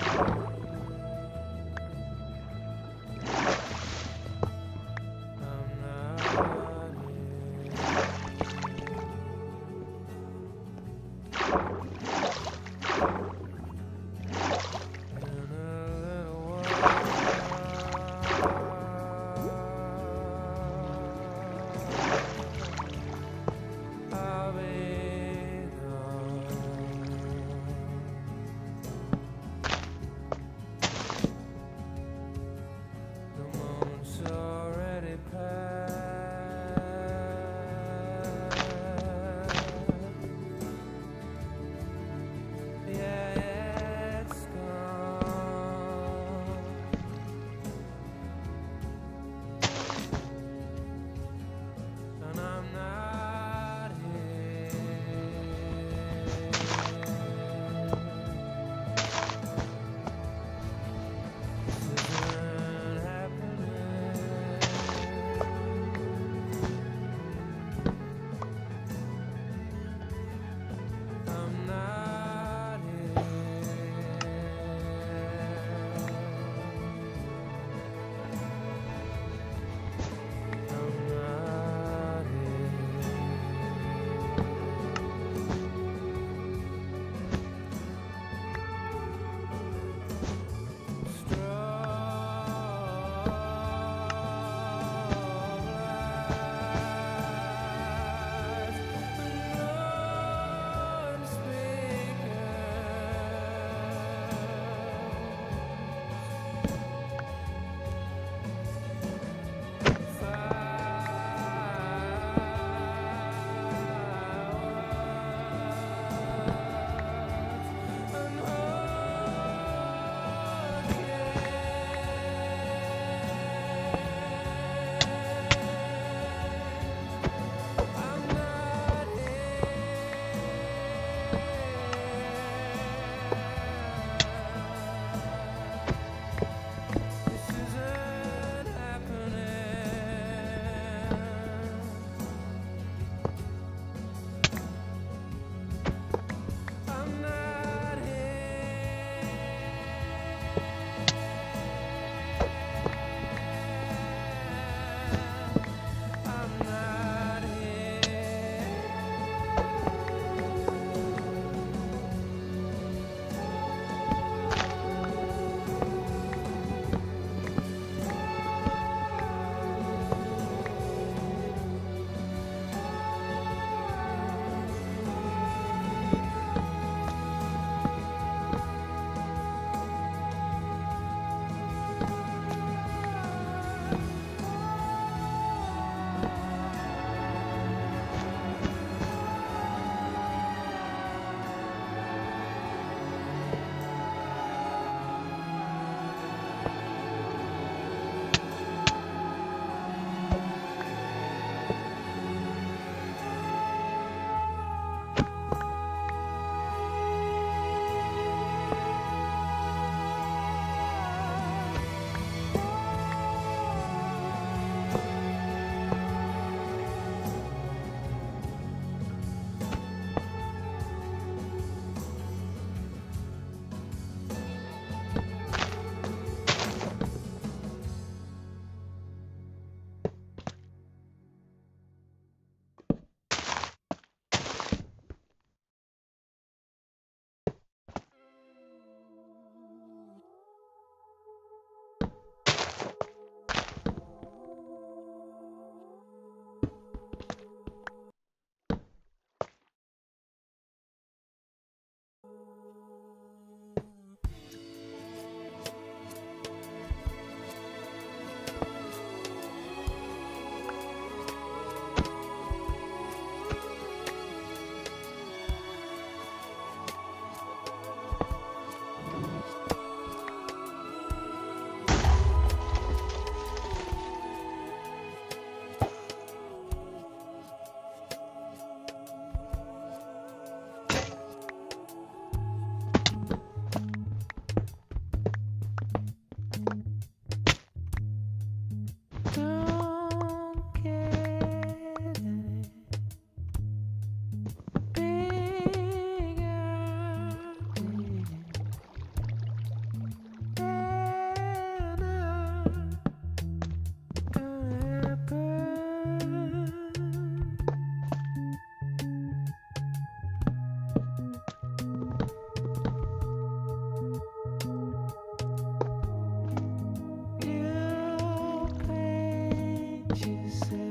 you She said.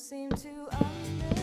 Seem to understand.